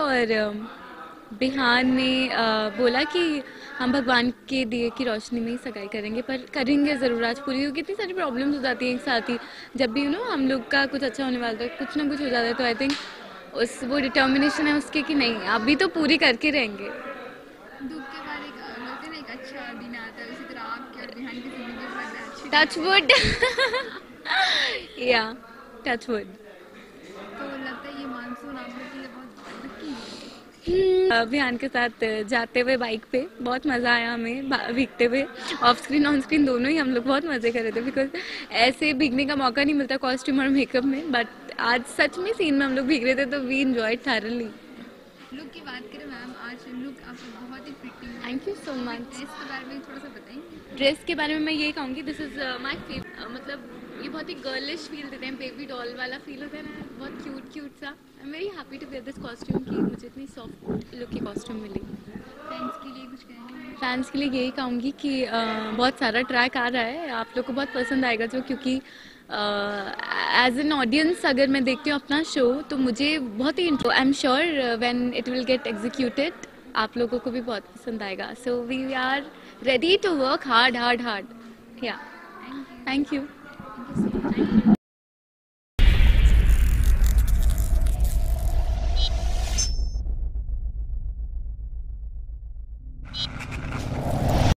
और um, बिहान ने uh, बोला कि हम भगवान के दिए की रोशनी में ही सगाई करेंगे, पर करेंगे ज़रूर आज पूरी होगी इतनी सारी प्रॉब्लम्स हो जाती हैं एक साथ ही। जब भी यू नो हम लोग का कुछ अच्छा होने वाला था, कुछ ना कुछ हो जाता है तो आई थिंक उस वो डिटर्मिनेशन है उसके कि नहीं अभी तो पूरी करके रहेंगे। दुख के बाद एक बोलते हैं ना एक अच्छा दिन आता है उसी तरह आपके और बिहान की ज़िंदगी में बड़ा अच्छी टच वुड या टच वुड लगता ये मानसून आप लोग के लिए बहुत लकी है। अभियान के साथ जाते हुए बाइक पे बहुत मज़ा आया हमें भीगते हुए। ऑफ़ स्क्रीन ऑन स्क्रीन दोनों ही हम लोग बहुत मज़े कर रहे थे बिकॉज़ ऐसे भीगने का मौका नहीं मिलता कॉस्ट्यूम और मेकअप में बट आज सच में सीन में हम लोग भीग रहे थे तो वी इंजॉय थारली लुक की बात करें मैम आज लुक आपको बहुत ही fitting thank you so much dress के बारे में थोड़ा सा बताएँगे? ड्रेस के बारे में मैं यही कहूँगी दिस इज़ माई फेव मतलब ये बहुत ही गर्लिश फील देते हैं बेबी डॉल वाला फील होता है ना बहुत क्यूट क्यूट सा। I am very happy to wear this costume की मुझे इतनी सॉफ्ट लुक की कॉस्ट्यूम मिली। फ्रेंड्स के लिए कुछ कहेंगे? फैंस के लिए यही कहूँगी कि अ, बहुत सारा ट्रैक आ रहा है। आप लोग को बहुत पसंद आएगा जो क्योंकि एज एन ऑडियंस अगर मैं देखती हूँ अपना शो तो मुझे बहुत ही I am sure when it will get executed आप लोगों को भी बहुत पसंद आएगा। So we are ready to work hard hard hard या थैंक यू